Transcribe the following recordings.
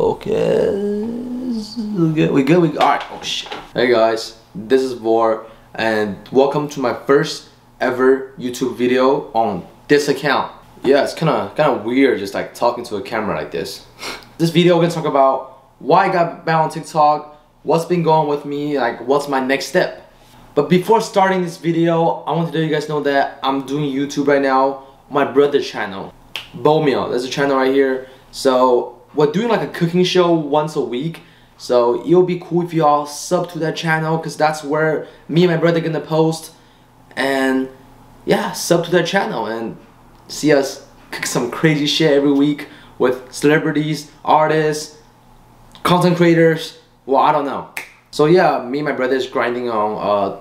Focus. We good? We good? We alright. Oh shit. Hey guys, this is Vohr, and welcome to my first ever YouTube video on this account. Yeah, it's kind of kind of weird just like talking to a camera like this. this video we're gonna talk about why I got banned on TikTok, what's been going with me, like what's my next step. But before starting this video, I want to let you guys know that I'm doing YouTube right now, my brother's channel, Bomiiao. There's a channel right here. So we're doing like a cooking show once a week. So it'll be cool if y'all sub to that channel because that's where me and my brother gonna post. And yeah, sub to that channel and see us cook some crazy shit every week with celebrities, artists, content creators. Well, I don't know. So yeah, me and my brother is grinding on uh,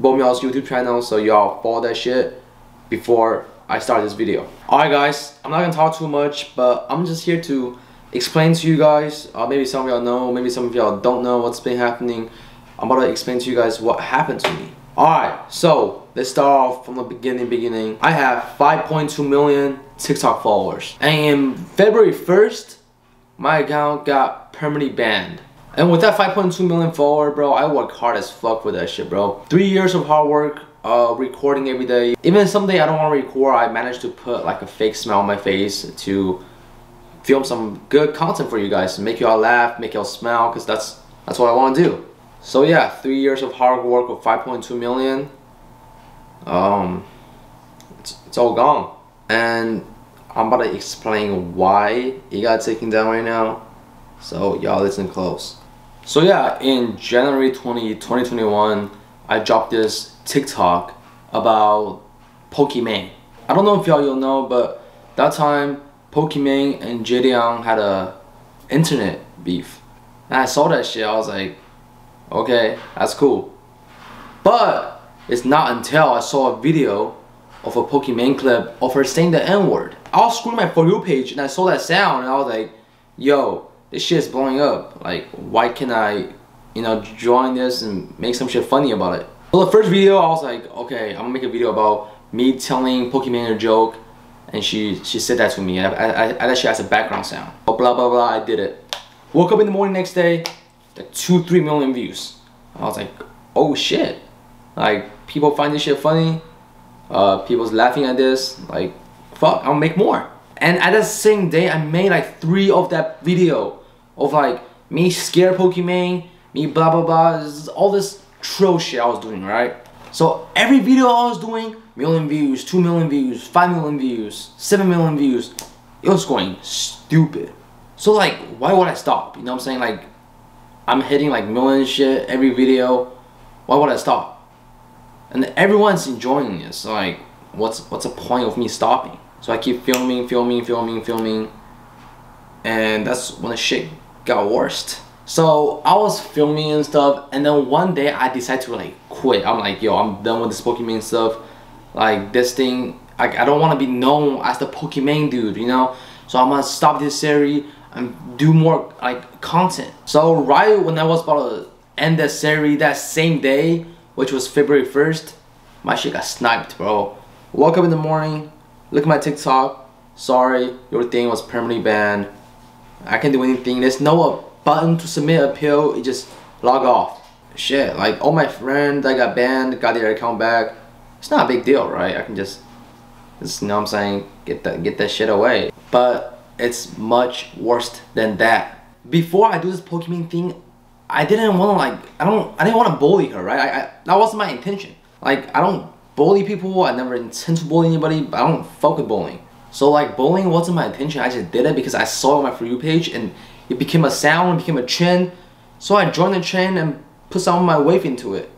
Bomiiao's YouTube channel. So y'all follow that shit before I start this video. Alright guys, I'm not gonna talk too much, but I'm just here to explain to you guys, uh, maybe some of y'all know, maybe some of y'all don't know what's been happening. I'm about to explain to you guys what happened to me. Alright, so let's start off from the beginning beginning. I have 5.2 million TikTok followers. And February 1st, my account got permanently banned. And with that 5.2 million follower, bro, I work hard as fuck for that shit, bro. Three years of hard work, uh, recording every day. Even someday I don't want to record, I managed to put like a fake smile on my face to film some good content for you guys, make y'all laugh, make y'all smile, because that's that's what I want to do. So yeah, three years of hard work with 5.2 million. Um, it's, it's all gone. And I'm about to explain why it got taken down right now. So y'all listen close. So yeah, in January 20, 2021, I dropped this TikTok about Pokimane. I don't know if y'all you'll know, but that time Pokimane and JiDion had a internet beef. And I saw that shit, I was like, okay, that's cool. But it's not until I saw a video of a Pokimane clip of her saying the N-word. I was scrolling my For You page and I saw that sound and I was like, yo, this shit is blowing up. Like, why can't I, you know, join this and make some shit funny about it? So the first video, I was like, okay, I'm gonna make a video about me telling Pokimane a joke, and she she said that to me. I, I, I that shit has a background sound. Blah blah blah. I did it. Woke up in the morning next day, like two three million views. I was like, oh shit, like people find this shit funny. Uh, people's laughing at this. Like, fuck, I'll make more. And at the same day, I made like three of that video of like me scare Pokemon me blah blah blah, all this troll shit I was doing, right? So every video I was doing, million views, 2 million views, 5 million views, 7 million views, it was going stupid. So like, why would I stop? You know what I'm saying? Like, I'm hitting like million shit every video. Why would I stop? And everyone's enjoying this. So like, what's what's the point of me stopping? So I keep filming, filming, filming, filming. And that's when the shit got worst. So I was filming and stuff, and then one day I decided to like quit. I'm like, yo, I'm done with this Pokimane stuff. Like this thing, like I don't want to be known as the Pokimane dude, you know. So I'm gonna stop this series and do more like content. So right when I was about to end the series that same day, which was February 1st, my shit got sniped, bro. Woke up in the morning, look at my TikTok. Sorry, your thing was permanently banned. I can't do anything. There's no button to submit appeal, it just log off. Shit, like all my friends that got banned got their account back. It's not a big deal, right? I can just, just you know what I'm saying, get that get that shit away. But it's much worse than that. Before I do this Pokimane thing, I didn't want to like, I don't, I didn't want to bully her, right? I, I, that wasn't my intention. Like, I don't bully people. I never intend to bully anybody. I don't fuck with bullying. So like, bullying wasn't my intention. I just did it because I saw it on my For You page and it became a sound, it became a trend. So I joined the trend and put some of my wave into it.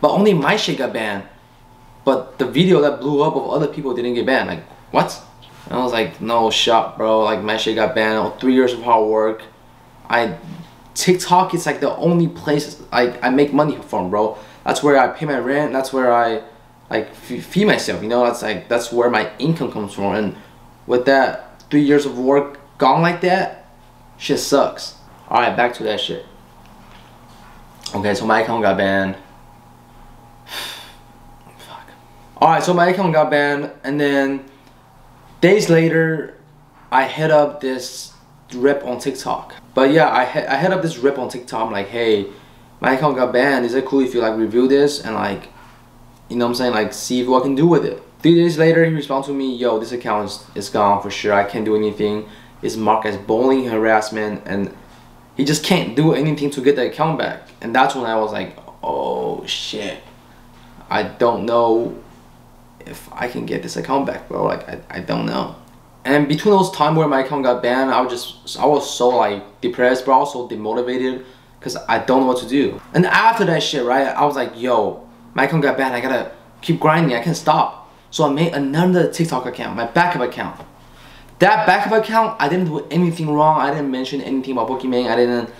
But only my shit got banned. But the video that blew up of other people didn't get banned. Like, what? And I was like, no shot, bro. Like, my shit got banned. Three years of hard work. I TikTok is like the only place like I make money from, bro. That's where I pay my rent. That's where I like feed myself. You know, that's like that's where my income comes from. And with that three years of work gone like that, Shit sucks. Alright, back to that shit. Okay, so my account got banned. Fuck. Alright, so my account got banned, and then days later, I hit up this rip on TikTok. But yeah, I, I had up this rip on TikTok. I'm like, hey, my account got banned. Is it cool if you like review this and like, you know what I'm saying? Like, see what I can do with it. Three days later, he responded to me, yo, this account is, is gone for sure. I can't do anything. It's marked as bullying harassment and he just can't do anything to get the account back. And that's when I was like, oh shit. I don't know if I can get this account back, bro. Like, I, I don't know. And between those time where my account got banned, I was just, I was so like depressed, but also demotivated because I don't know what to do. And after that shit, right, I was like, yo, my account got banned. I gotta keep grinding. I can't stop. So I made another TikTok account, my backup account. That backup account, I didn't do anything wrong. I didn't mention anything about Pokimane. I didn't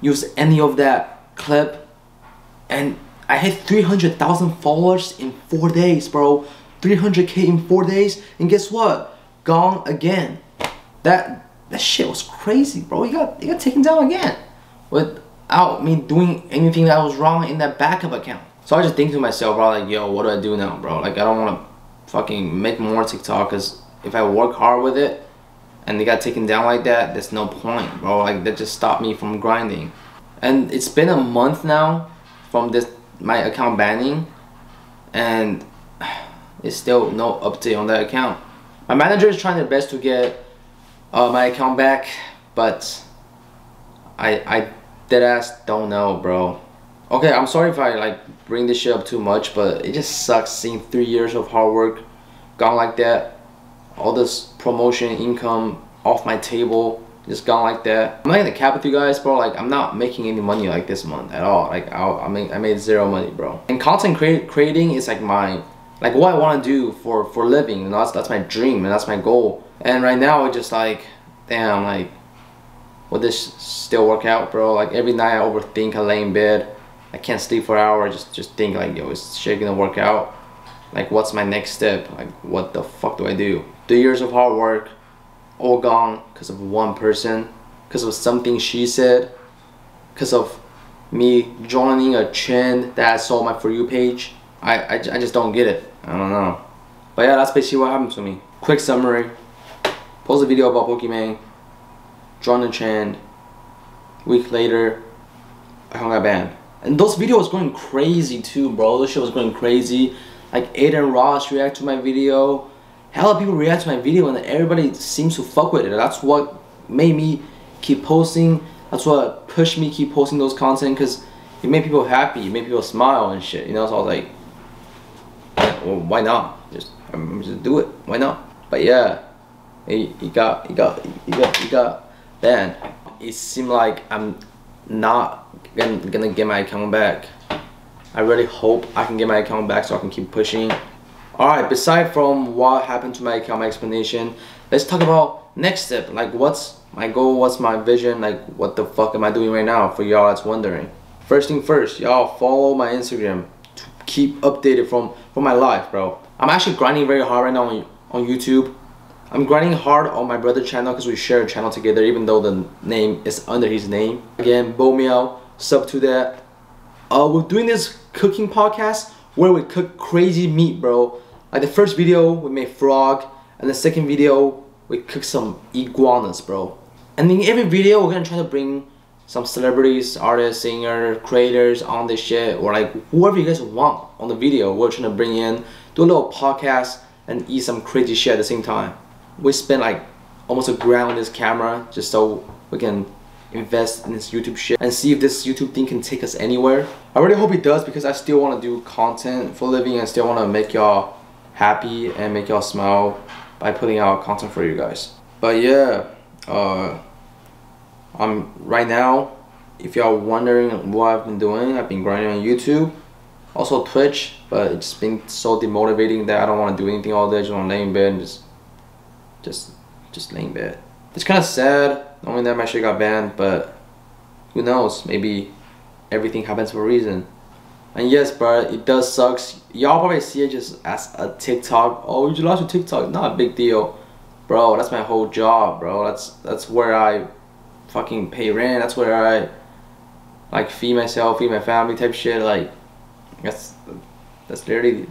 use any of that clip. And I hit 300,000 followers in four days, bro. 300k in four days. And guess what? Gone again. That that shit was crazy, bro. You got you got taken down again. Without me doing anything that was wrong in that backup account. So I just think to myself, bro, like, yo, what do I do now, bro? Like, I don't want to fucking make more TikTok because if I work hard with it and they got taken down like that, there's no point, bro. Like, that just stopped me from grinding. And it's been a month now from this my account banning and it's still no update on that account. My manager is trying their best to get uh, my account back, but I I dead ass don't know, bro. Okay, I'm sorry if I like bring this shit up too much, but it just sucks seeing three years of hard work gone like that. All this promotion income off my table just gone like that. I'm not gonna cap with you guys, bro. Like, I'm not making any money like this month at all. Like, I, I mean, I made zero money, bro. And content create, creating is like my, like what I want to do for for living. And that's that's my dream and that's my goal. And right now, it's just like, damn, like, will this still work out, bro? Like every night, I overthink. I lay in bed, I can't sleep for an hour. Just just think like, yo, is shit gonna work out? Like, what's my next step? Like, what the fuck do I do? Three years of hard work all gone because of one person, because of something she said, because of me joining a trend that I saw my For You page. I, I, I just don't get it. I don't know. But yeah, that's basically what happened to me. Quick summary. Post a video about Pokimane. Join the trend. Week later, I hung got banned. And those videos going crazy too, bro. Those shit was going crazy. Like Adin Ross react to my video hella people react to my video and everybody seems to fuck with it. That's what made me keep posting. That's what pushed me keep posting those content because it made people happy. It made people smile and shit. You know, so I was like, well, why not? Just, um, just do it. Why not? But yeah, he got, he got, he got, he got banned. It seemed like I'm not gonna, gonna get my account back. I really hope I can get my account back so I can keep pushing. Alright, beside from what happened to my account, my explanation, let's talk about next step. Like what's my goal, what's my vision, like what the fuck am I doing right now for y'all that's wondering. First thing first, y'all follow my Instagram to keep updated from, from my life, bro. I'm actually grinding very hard right now on, on YouTube. I'm grinding hard on my brother channel because we share a channel together even though the name is under his name. Again, Bo sub to that. Uh, we're doing this cooking podcast where we cook crazy meat, bro. Like the first video, we made frog, and the second video, we cooked some iguanas, bro. And in every video, we're gonna try to bring some celebrities, artists, singer, creators on this shit, or like whoever you guys want on the video. We're trying to bring in, do a little podcast, and eat some crazy shit at the same time. We spent like almost a grand on this camera just so we can invest in this YouTube shit and see if this YouTube thing can take us anywhere. I really hope it does because I still want to do content for living and still want to make y'all happy and make y'all smile by putting out content for you guys. But yeah, uh, I'm right now. If y'all wondering what I've been doing, I've been grinding on YouTube, also Twitch. But it's been so demotivating that I don't want to do anything all day. Just want to lay in bed and just, just, just lay in bed. It's kind of sad knowing that my shit got banned, but who knows? Maybe everything happens for a reason. And yes, bro, it does sucks. Y'all probably see it just as a TikTok. Oh, you lost your TikTok. Not a big deal. Bro, that's my whole job, bro. That's that's where I fucking pay rent. That's where I like feed myself, feed my family type shit. Like that's that's literally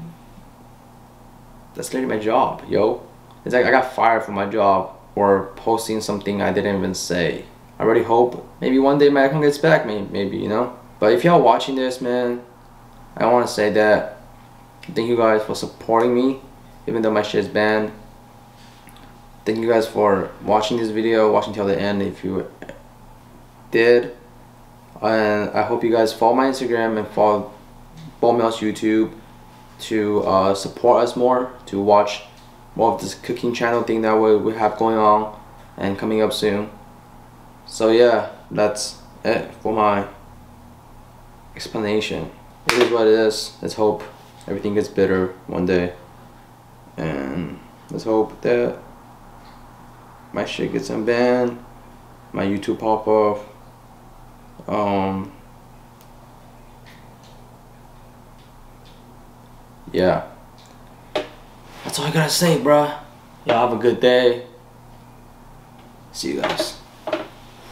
that's literally my job, yo. It's like I got fired from my job or posting something I didn't even say. I really hope maybe one day my account gets back, maybe, maybe you know. But if y'all watching this, man, I want to say that thank you guys for supporting me, even though my shit is banned. Thank you guys for watching this video, watching till the end if you did. And I hope you guys follow my Instagram and follow Bomiiao's YouTube to uh, support us more, to watch more of this cooking channel thing that we, we have going on and coming up soon. So yeah, that's it for my explanation. It is what it is. Let's hope everything gets better one day. And let's hope that my shit gets unbanned, my YouTube pop off. Um, yeah. That's all I gotta say, bruh. Y'all have a good day. See you guys.